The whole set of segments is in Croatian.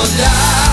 all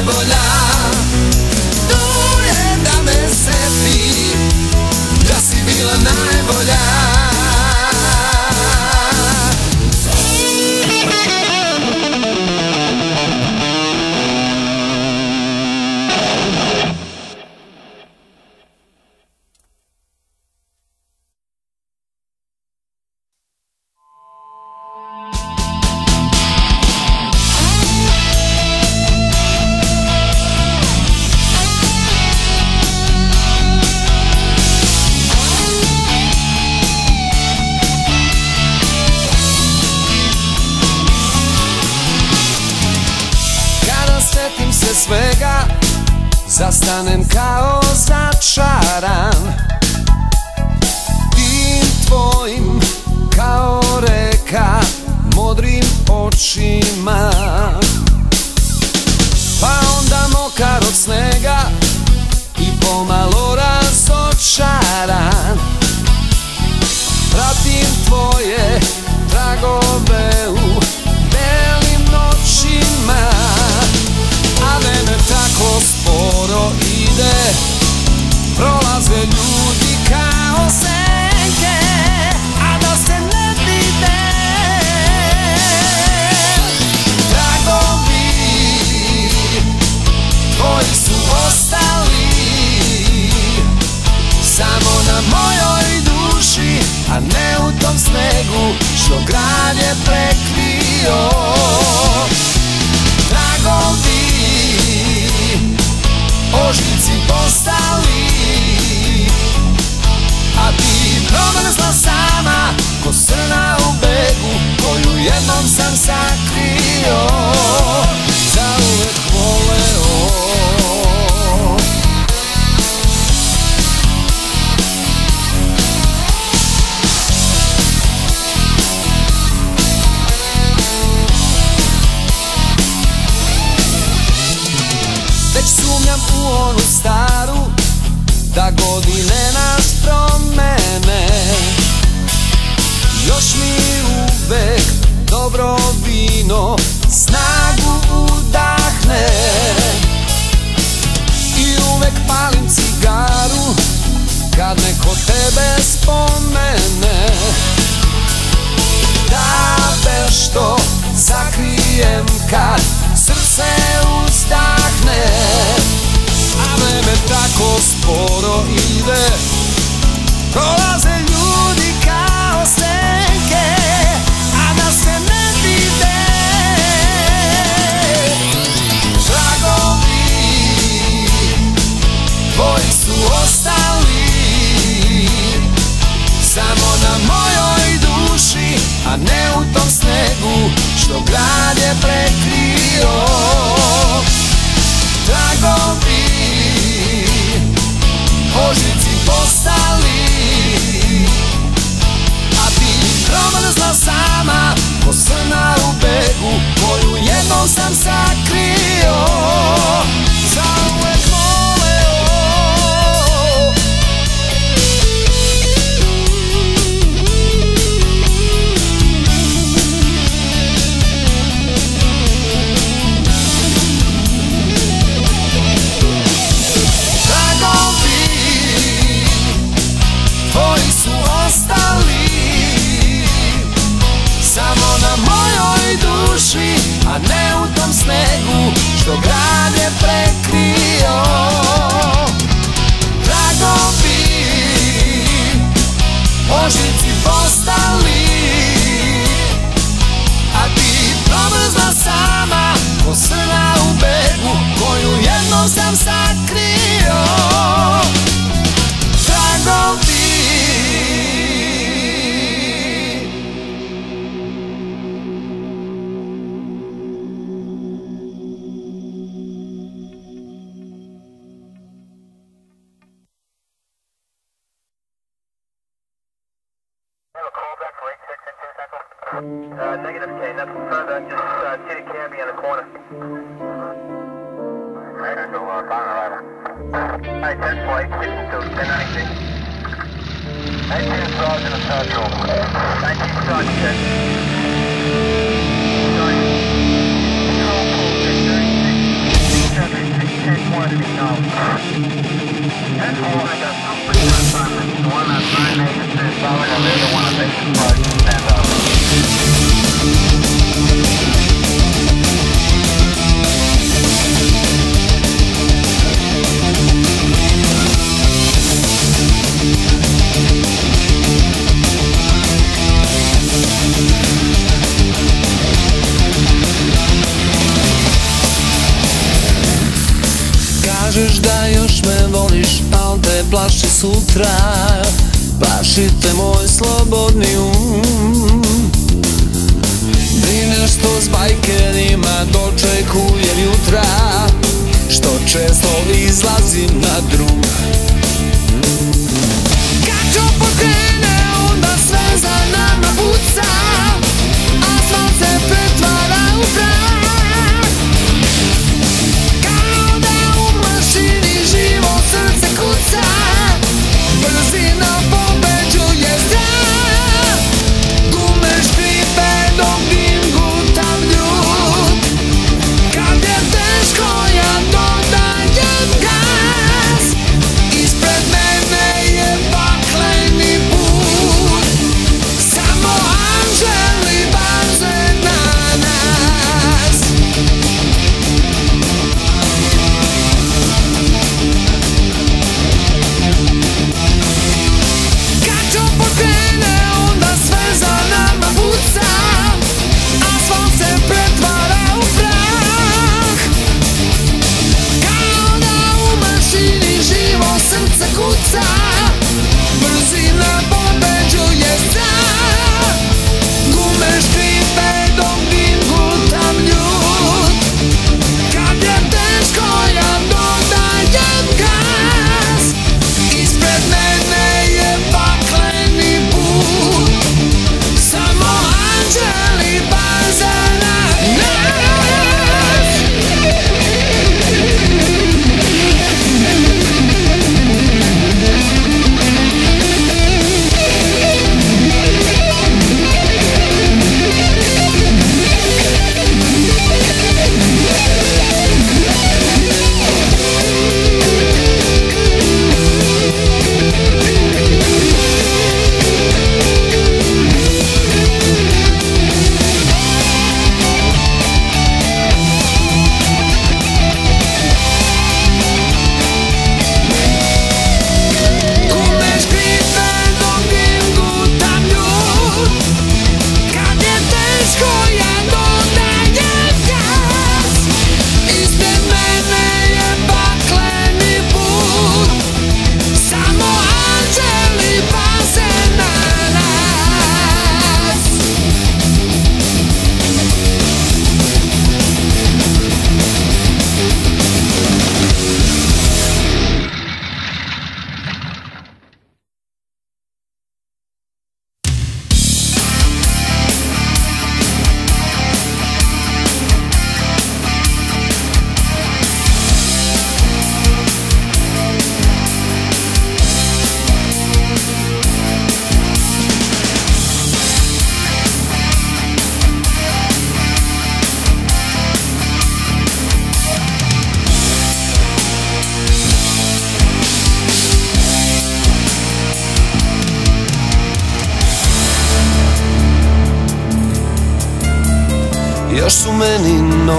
najbolja. Tu je da me sepi Da si bila najbolja.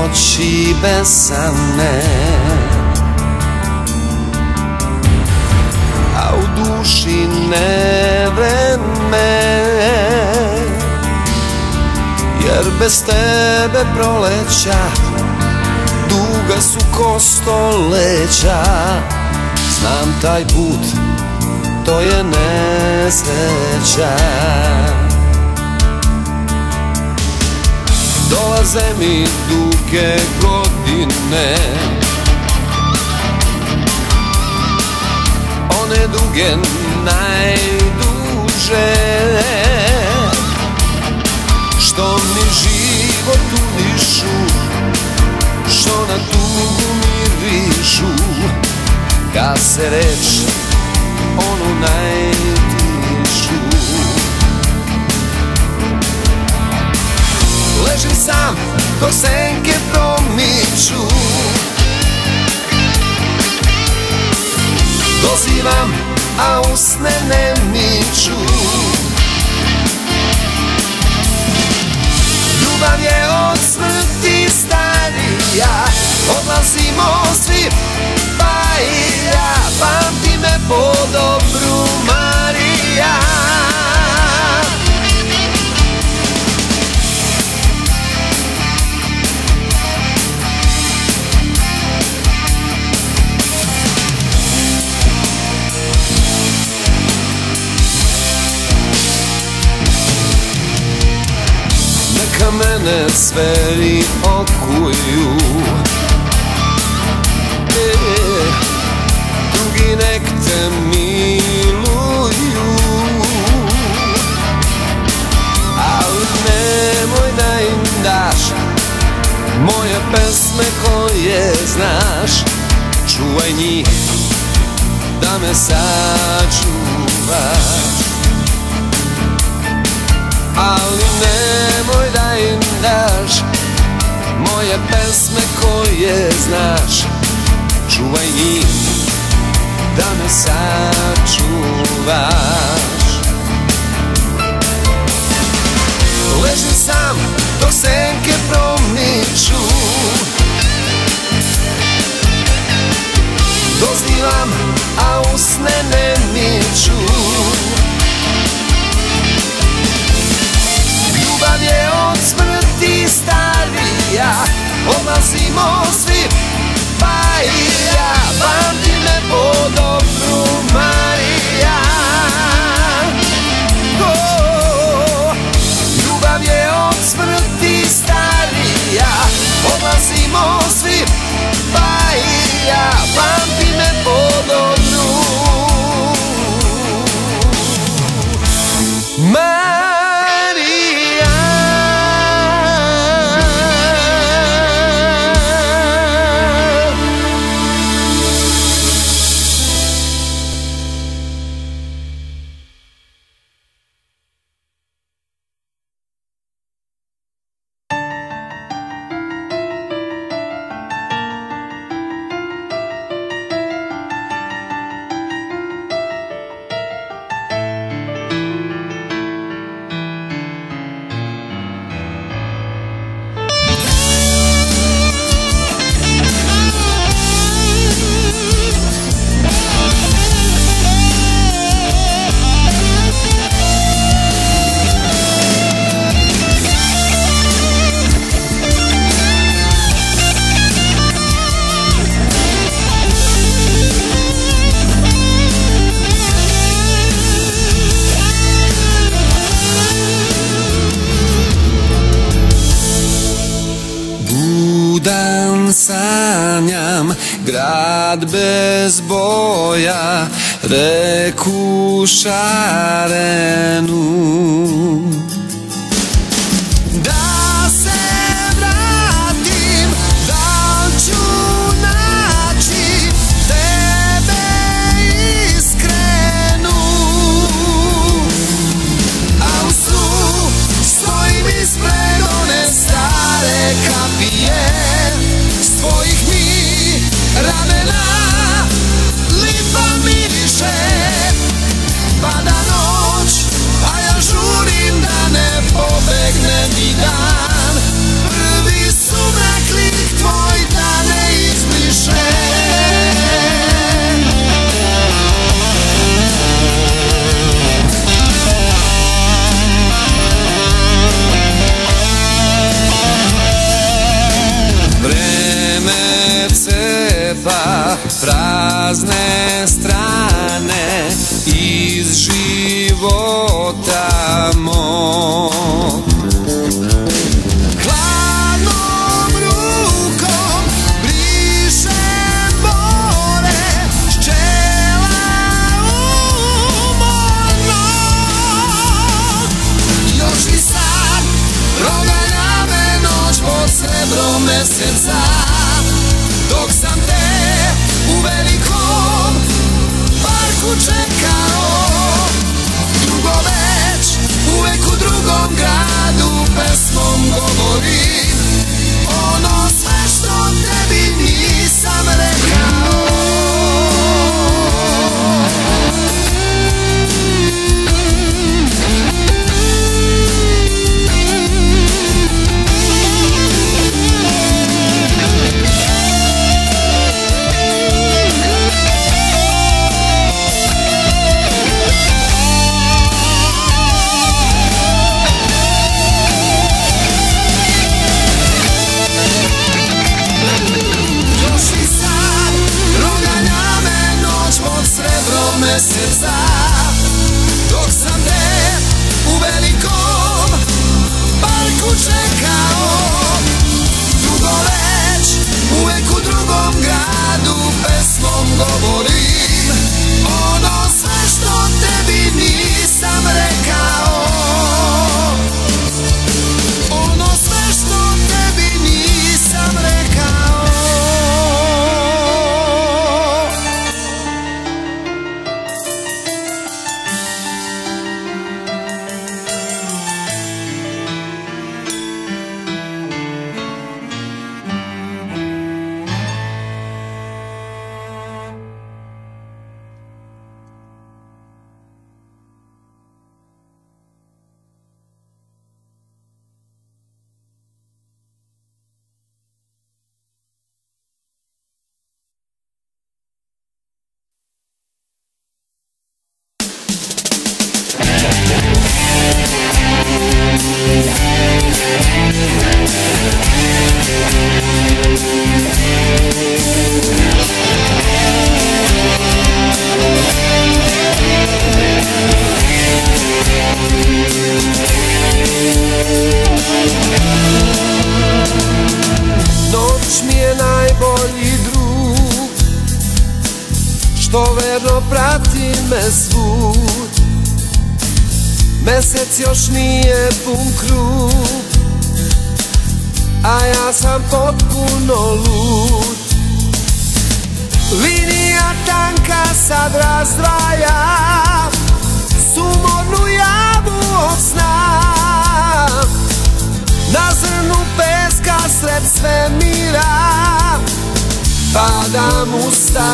Noći besane A u duši nevreme Jer bez tebe proleća Duga su ko stoleća Znam taj put To je nesreća Dolaze mi duge godine. One duge najduže. Što mi život unišu Što na tugu mirišu. Kad se reč onu najtišu Ležim sam dok senke promiču. Dozivam, a usne ne miču. Ljubav je od smrti starija. Odlazimo svi pa i ja. Pamti me po dobru mene sveri okuju. E, Drugi nek te miluju. Ali nemoj da im daš Moje pesme koje znaš. Čuvaj njih da me sačuvaš. Ali nemoj da im daš Moje pesme koje znaš Čuvaj njih da me sačuvaš. Ležim sam dok senke promiču. Dozivam, a usne Odlazimo svi pa i lat bez boja, rekuszarenu.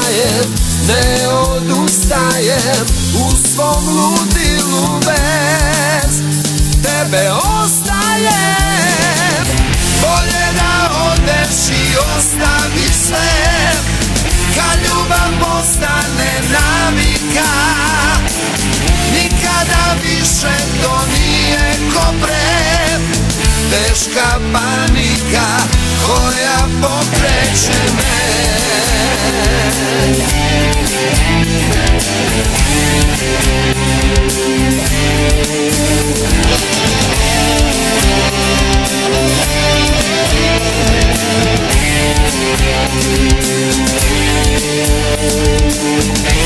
Ustajem, ne odustajem U svom ludilu bez tebe ostajem. Bolje da odeš i ostavi sve. Kad ljubav postane navika Nikada više to nije ko pre. Teška panika koja pokreće me.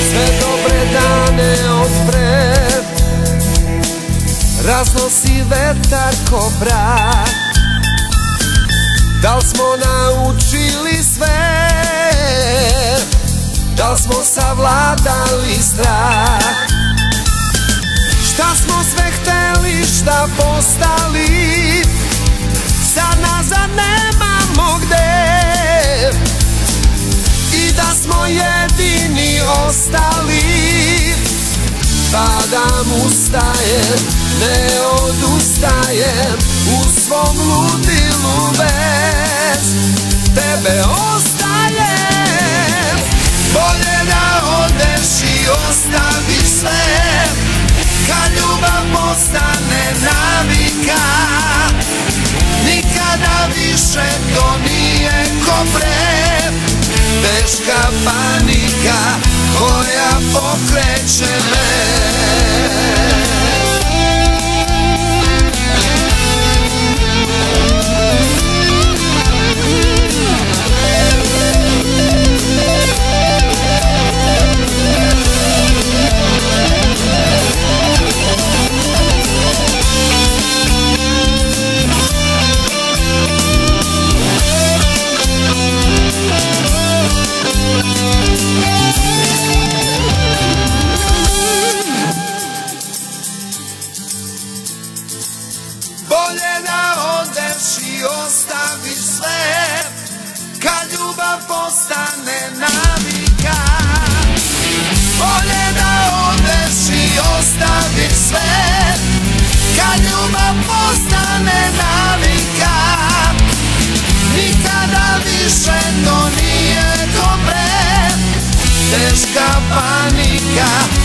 Sve dobre dane odpre Raznosi vetar ko brak Da li smo naučili sve? Da li smo savladali strah? Šta smo sve hteli, šta postali? Sad nazad nemamo gde. I da smo jedini ostali Padam, ustajem, ne odustajem u svom ludilu bez tebe ostajem. Bolje da odeš i ostaviš sve. Kad ljubav postane navika Nikada više to nije ko pre Teška panika koja pokreće me. te.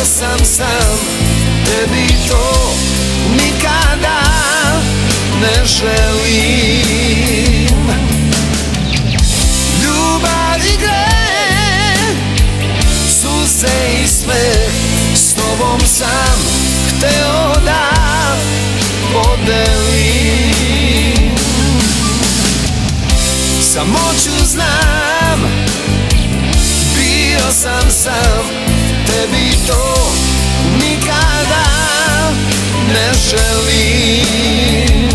Bio sam sam Tebi to nikada ne želim. Ljubav i greh Suze i smeh S tobom sam hteo da podelim. Samoću znam Bio sam sam Tebi to nikada ne želim.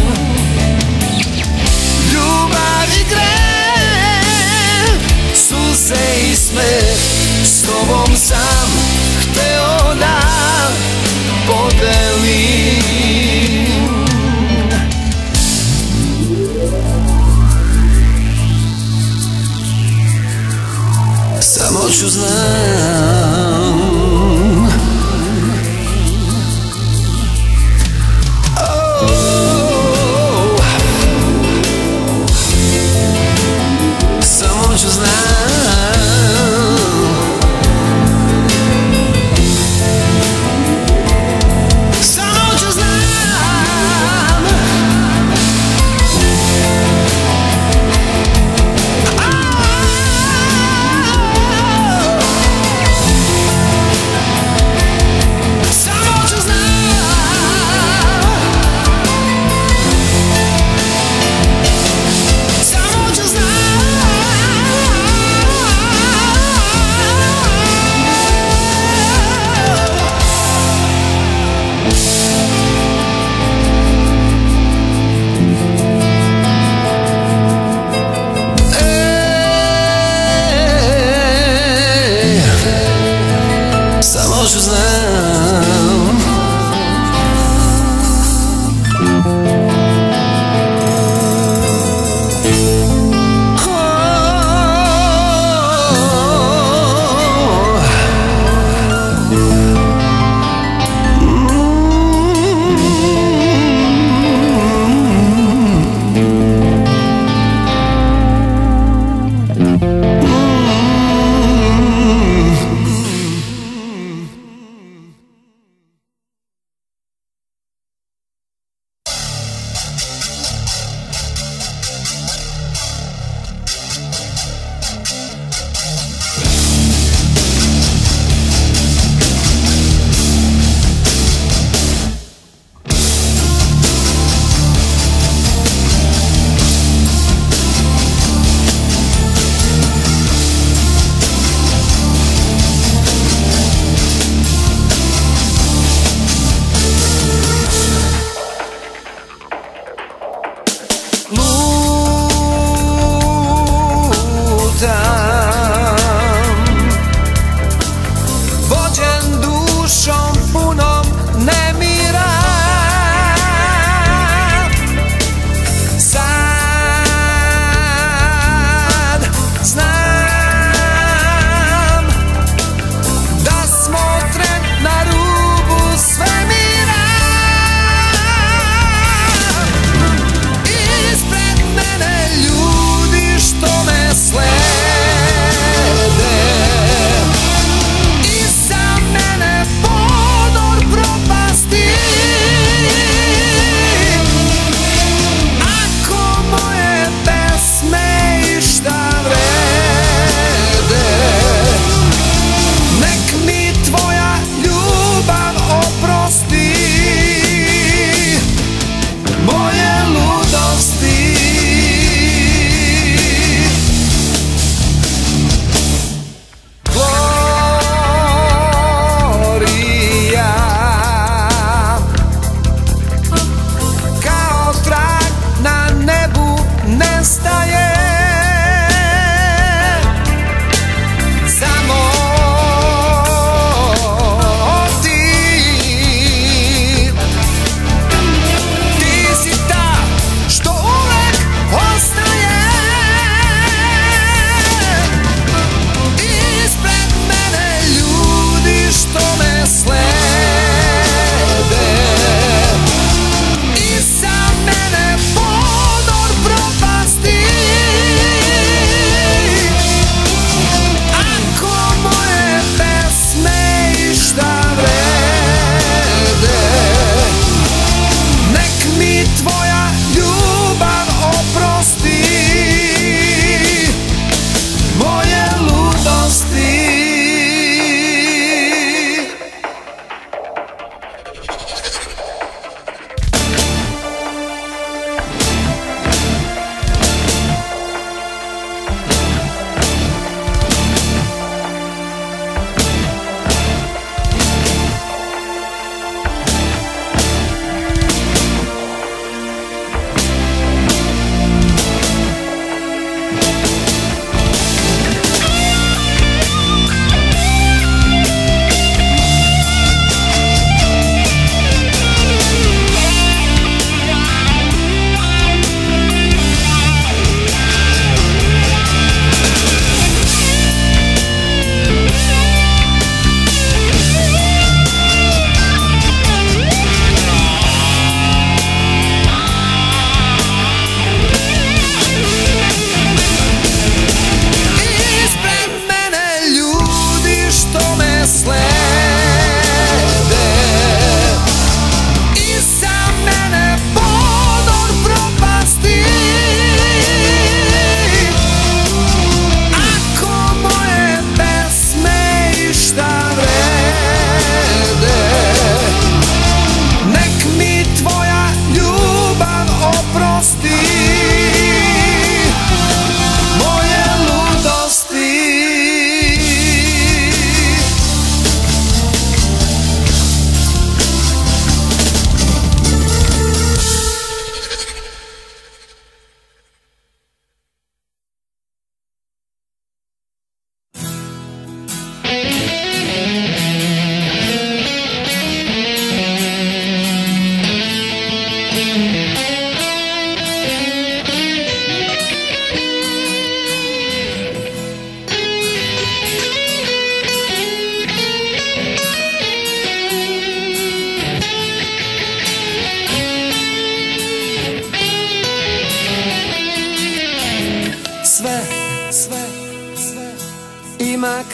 Ljubav i greh Suze i smeh S tobom sam hteo da podelim Samo ću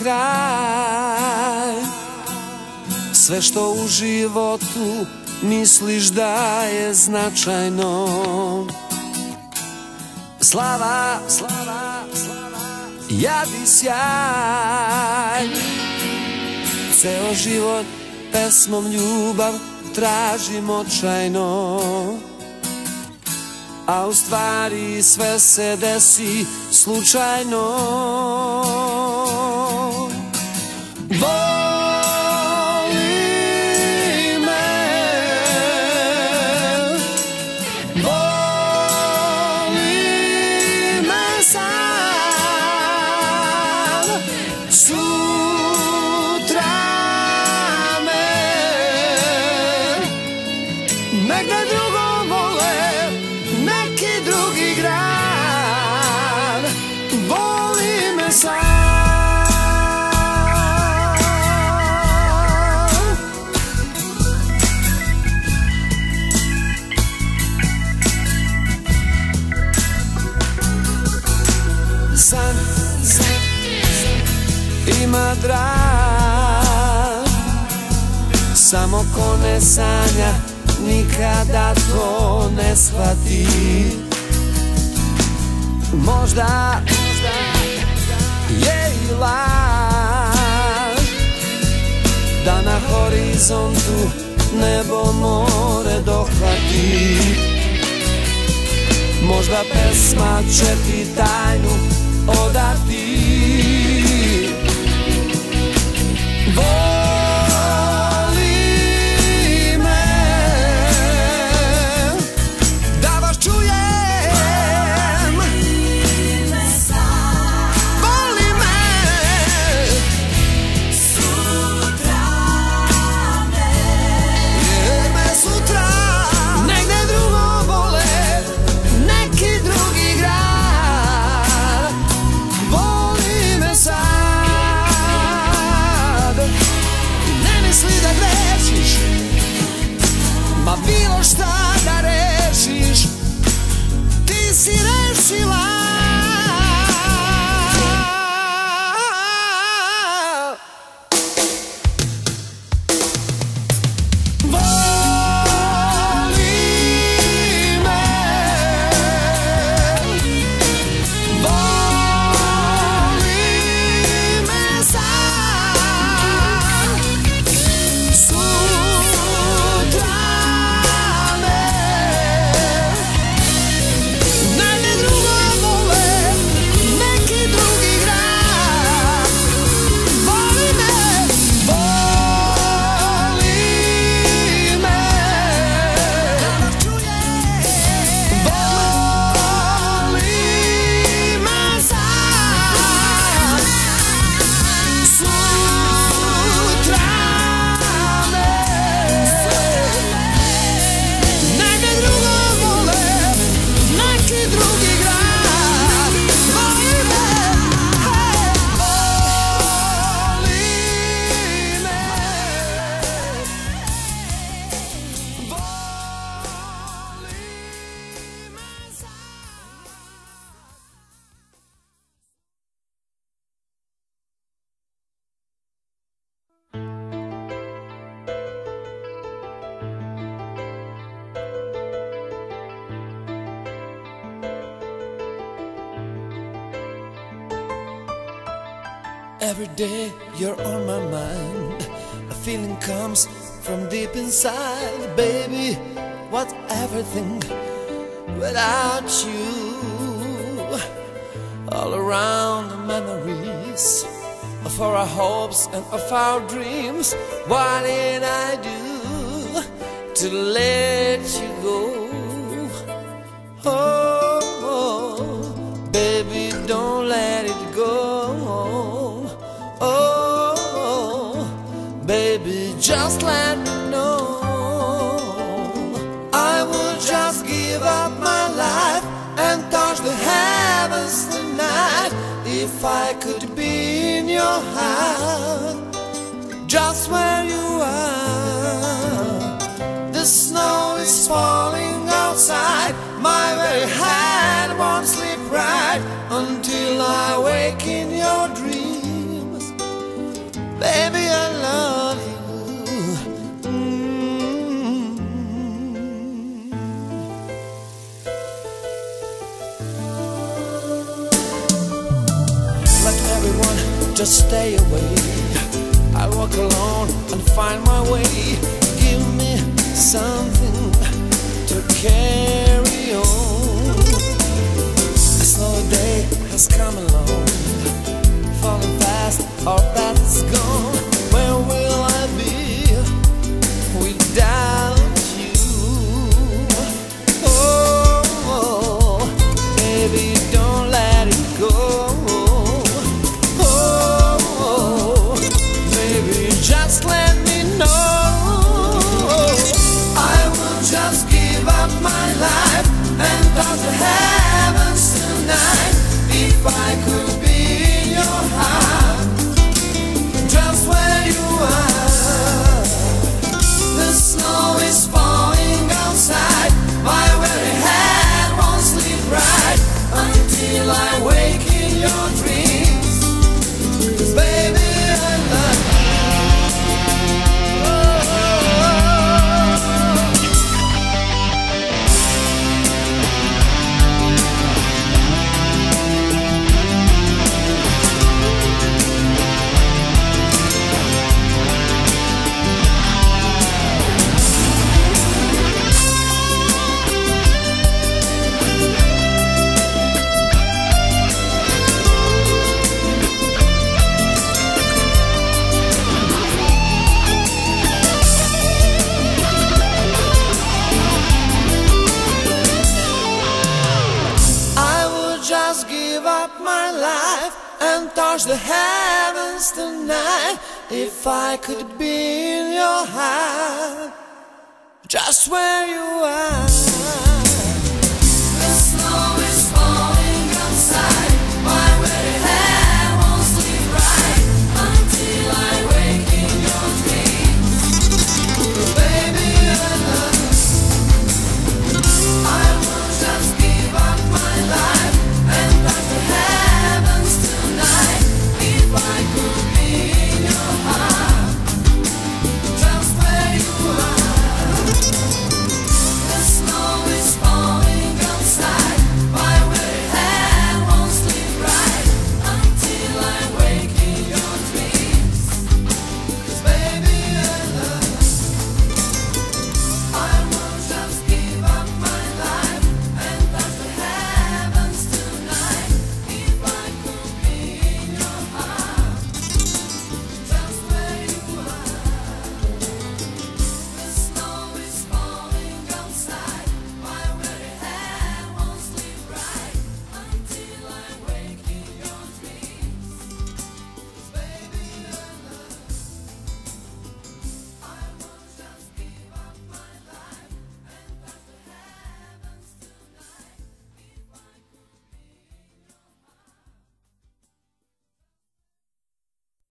kraj. Sve što u životu misliš da je značajno. Slava, slava, slava, jad i sjaj. Ceo život pesmom ljubav tražim očajno. A u stvari sve se desi slučajno drag Samo ko ne sanja nikada to ne shvati. Možda, je i laž Da na horizontu nebo more dohvati. Možda pesma će ti tajnu odati voice inside, baby. What's everything without you? All around the memories of our hopes and of our dreams. What did I do to let you go? Oh, oh, baby, don't let it go. Oh, baby, just let me if I could be in your heart, just where you are. The snow is falling outside, my very head won't sleep right until I wake in your dreams. Baby, I love you. just stay away. I walk alone and find my way. Give me something to carry on. A slow day has come along, falling fast, all that's gone. just where you are.